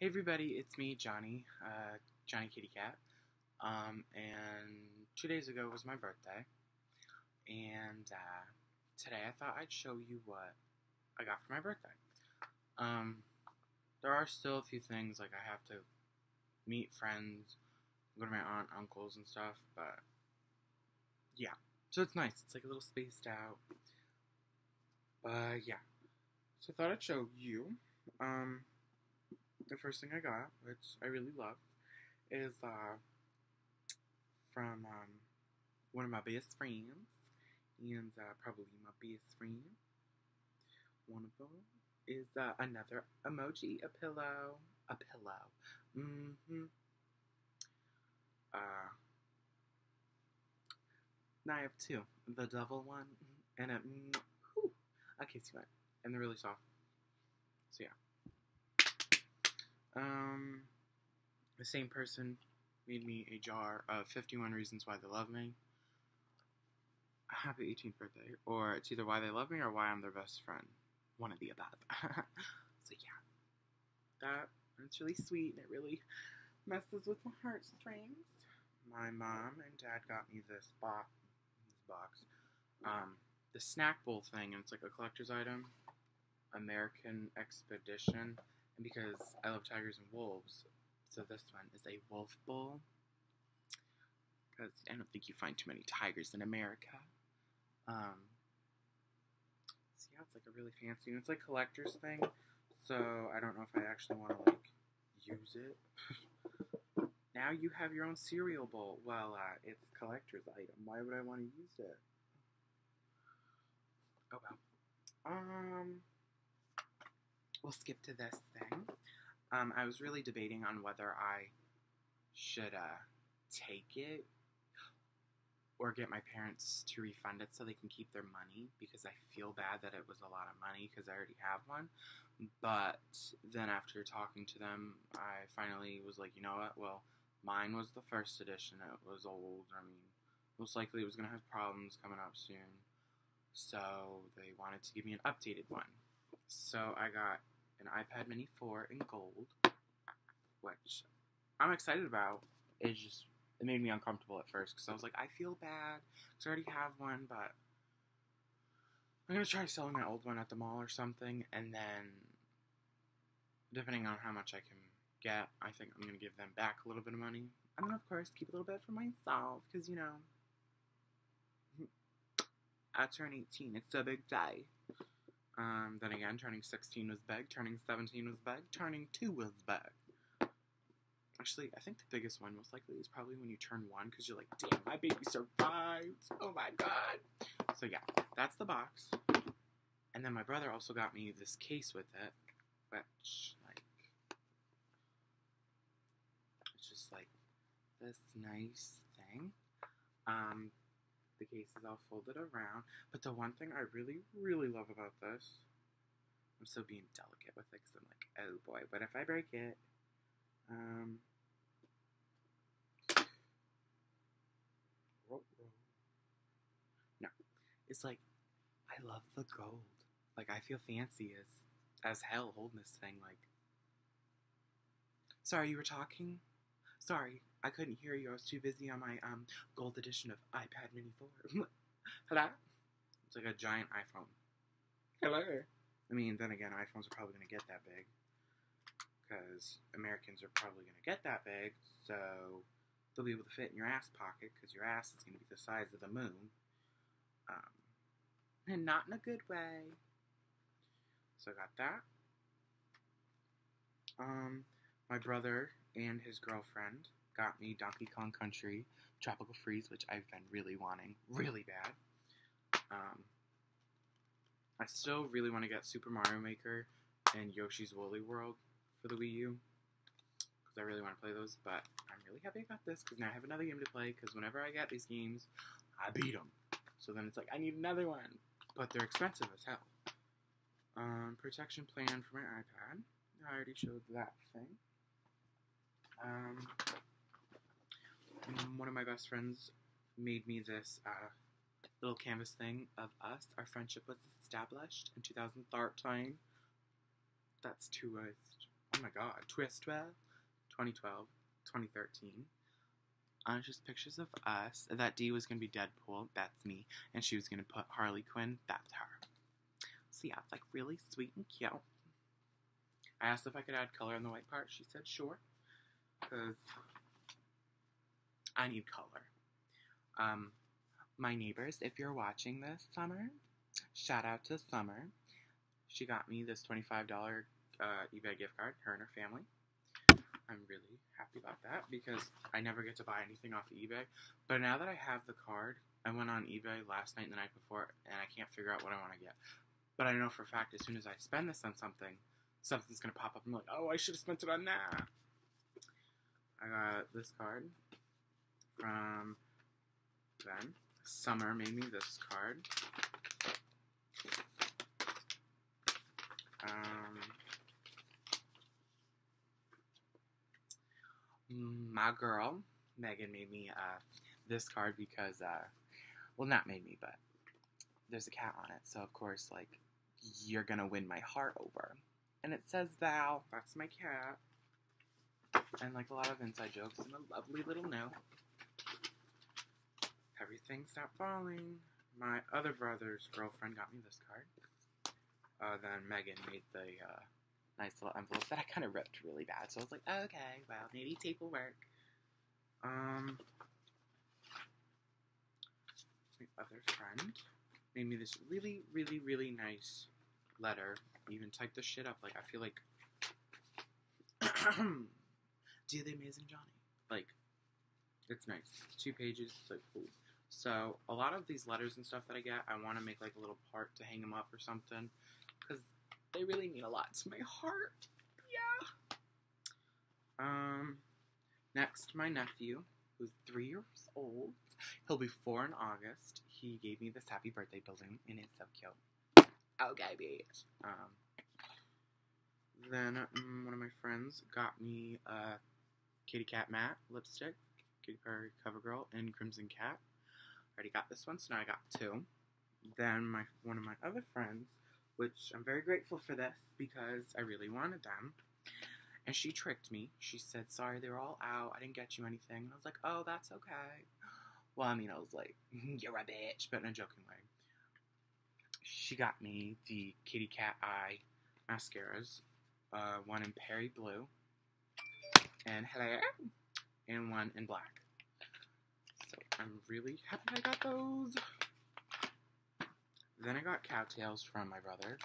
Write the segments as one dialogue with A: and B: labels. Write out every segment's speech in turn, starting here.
A: Hey everybody, it's me, Johnny, uh, Johnny Katy Cat. Um, and two days ago was my birthday, and uh, today I thought I'd show you what I got for my birthday. Um, there are still a few things like I have to meet friends, go to my aunt, uncles, and stuff, but yeah. So it's nice. It's like a little spaced out. But yeah. So I thought I'd show you. Um, the first thing I got, which I really love, is uh, from um, one of my best friends, and uh, probably my best friend. One of them is uh, another emoji, a pillow, a pillow. Mm-hmm. Uh, now I have two, the double one and a, mm, whew, a kissy one, and they're really soft. So yeah. Um, the same person made me a jar of 51 Reasons Why They Love Me. Happy 18th birthday. Or it's either why they love me or why I'm their best friend. One of the above. so yeah. That, it's really sweet and it really messes with my heartstrings. My mom and dad got me this box. This box. Um, the snack bowl thing, and it's like a collector's item. American Expedition and because I love tigers and wolves, so this one is a wolf bowl. Because I don't think you find too many tigers in America. Um, so yeah, it's like a really fancy, and it's like collector's thing. So I don't know if I actually want to like use it. now you have your own cereal bowl. Well, uh, it's collector's item. Why would I want to use it? Oh well. Um we'll skip to this thing. Um, I was really debating on whether I should uh, take it or get my parents to refund it so they can keep their money because I feel bad that it was a lot of money because I already have one. But then after talking to them, I finally was like, you know what? Well, mine was the first edition. It was old. I mean, most likely it was going to have problems coming up soon. So they wanted to give me an updated one. So I got an iPad Mini 4 in gold, which I'm excited about. It just it made me uncomfortable at first because I was like, I feel bad because I already have one, but I'm gonna try selling my old one at the mall or something, and then depending on how much I can get, I think I'm gonna give them back a little bit of money, and then of course keep a little bit for myself because you know. I turn 18. It's a big day. Um, then again, turning 16 was big, turning 17 was big, turning 2 was big. Actually, I think the biggest one, most likely, is probably when you turn 1, because you're like, damn, my baby survived! Oh my god! So yeah, that's the box. And then my brother also got me this case with it, which, like, it's just like this nice thing. Um, the case is all folded around. But the one thing I really, really love about this, I'm still being delicate with it because I'm like, oh boy, what if I break it? Um, no, it's like, I love the gold. Like, I feel fancy as, as hell holding this thing. Like, sorry, you were talking? Sorry, I couldn't hear you. I was too busy on my um, gold edition of iPad Mini 4. Hello? It's like a giant iPhone. Hello? I mean, then again, iPhones are probably going to get that big. Because Americans are probably going to get that big, so they'll be able to fit in your ass pocket because your ass is going to be the size of the moon. Um, and not in a good way. So I got that. Um, my brother and his girlfriend got me Donkey Kong Country Tropical Freeze, which I've been really wanting, really bad. Um, I still really want to get Super Mario Maker and Yoshi's Woolly World for the Wii U because I really want to play those. But I'm really happy I got this because now I have another game to play. Because whenever I get these games, I beat them. So then it's like I need another one, but they're expensive as hell. Um, protection plan for my iPad. I already showed that thing. Um, one of my best friends made me this uh, little canvas thing of us. Our friendship was established in 2013. That's two. Oh my god. Twist 12, 2012, 2013. Uh, just pictures of us. That D was gonna be Deadpool. That's me. And she was gonna put Harley Quinn. That's her. So yeah, it's like really sweet and cute. I asked if I could add color in the white part. She said sure. Because I need color. Um, my neighbors, if you're watching this summer, shout out to Summer. She got me this $25 uh, eBay gift card, her and her family. I'm really happy about that because I never get to buy anything off of eBay. But now that I have the card, I went on eBay last night and the night before, and I can't figure out what I want to get. But I know for a fact as soon as I spend this on something, something's going to pop up. I'm like, oh, I should have spent it on that. I got this card from Ben. Summer made me this card. Um, my girl, Megan, made me uh, this card because, uh, well, not made me, but there's a cat on it. So, of course, like, you're gonna win my heart over. And it says Val. That's my cat. And, like, a lot of inside jokes and a lovely little note. Everything stopped falling. My other brother's girlfriend got me this card. Uh, then Megan made the uh, nice little envelope that I kind of ripped really bad. So I was like, okay, well, maybe tape will work. Um, my other friend made me this really, really, really nice letter. Even typed the shit up. Like, I feel like. Dear the Amazing Johnny. Like, it's nice. It's two pages. It's like, cool. So, a lot of these letters and stuff that I get, I want to make like a little part to hang them up or something because they really mean a lot to my heart. Yeah. Um, next, my nephew, who's three years old. He'll be four in August. He gave me this happy birthday balloon, and it's so cute. Okay, bitch. Um, then um, one of my friends got me a Katy Kat matte lipstick, Katy Perry CoverGirl, and Crimson Cat. Already got this one, so now I got two. Then my one of my other friends which I'm very grateful for this because I really wanted them. And she tricked me. She said, Sorry, they're all out. I didn't get you anything. And I was like, Oh, that's okay. Well, I mean, I was like, You're a bitch, but in a joking way. She got me the Katy Kat Eye mascaras, uh, one in Perry Blue, and hello, and one in black. I'm really happy I got those. Then I got Cow Tales from my brother.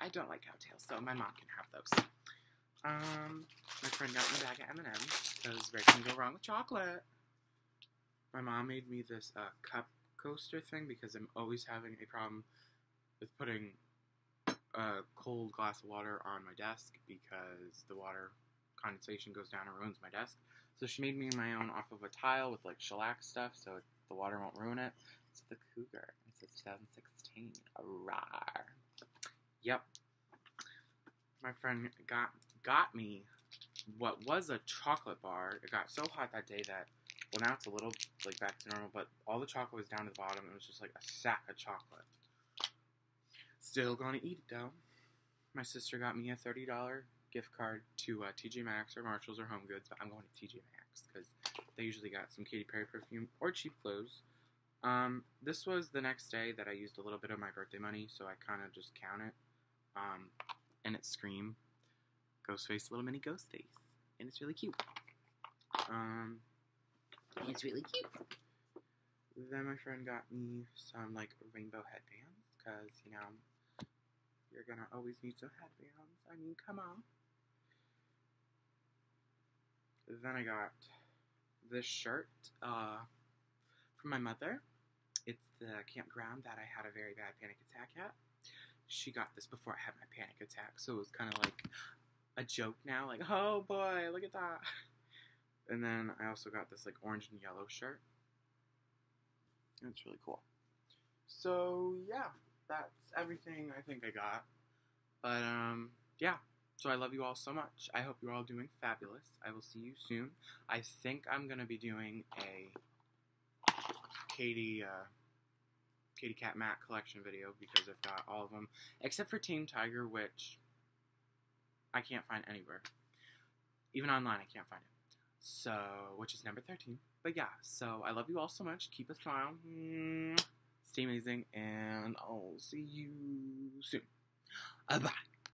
A: I don't like Cow Tales, so my mom can have those. Um, my friend got me a bag of M&M's because where can go wrong with chocolate? My mom made me this uh, cup coaster thing because I'm always having a problem with putting a cold glass of water on my desk because the water condensation goes down and ruins my desk. So she made me my own off of a tile with like shellac stuff so the water won't ruin it. It's the Cougar. It says 2016. Rawr. Yep. My friend got got me what was a chocolate bar. It got so hot that day that well now it's a little like back to normal, but all the chocolate was down to the bottom. It was just like a sack of chocolate. Still gonna eat it though. My sister got me a thirty dollar gift card to uh, TJ Maxx or Marshalls or Home Goods, but I'm going to TJ Maxx because they usually got some Katy Perry perfume or cheap clothes. Um, this was the next day that I used a little bit of my birthday money, so I kind of just count it. Um, and it's Scream, Ghostface, little mini ghost face, and it's really cute. Um, it's really cute. Then my friend got me some like rainbow headbands, cause you know you're gonna always need some headbands. I mean, come on. Then I got this shirt uh, from my mother. It's the campground that I had a very bad panic attack at. She got this before I had my panic attack, so it was kind of like a joke now, like, oh boy, look at that. And then I also got this like orange and yellow shirt. It's really cool. So yeah, that's everything I think I got. But um yeah. So I love you all so much. I hope you're all doing fabulous. I will see you soon. I think I'm gonna be doing a Katy uh, Katy Kat Matte collection video because I've got all of them except for Team Tiger, which I can't find anywhere. Even online, I can't find it. So, which is number 13. But yeah, so I love you all so much. Keep a smile. Stay amazing, and I'll see you soon. Bye.